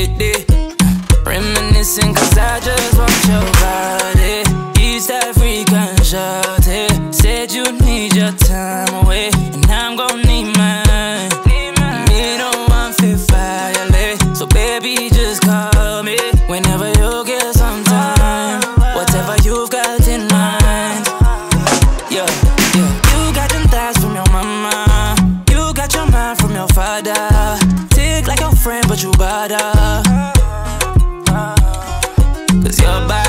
every day. Reminiscing cause I just want your vibe. Cause your body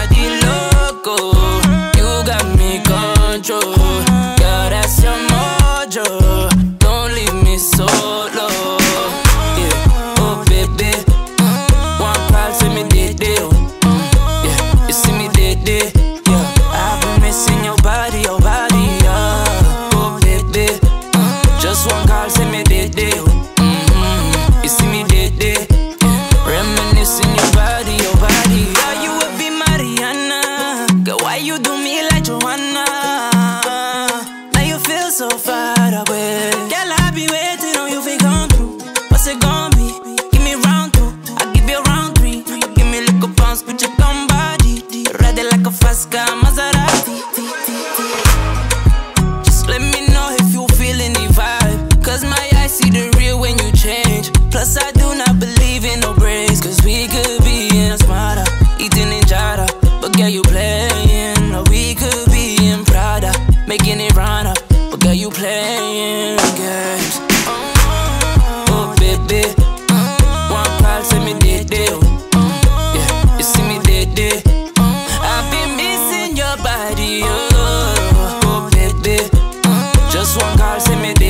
Joanna? Now you feel so far away. Girl, I be waiting on you to come through. What's it gonna be? Give me round two, I give you round three. Give me little bounce, put your dumb body. Ride it like a fast car, Maserati. Just let me know if you feeling the vibe. Cause my eyes see the dead dead. Mm, I've been missing your body, oh, oh, oh baby. Mm, Just one call, send me.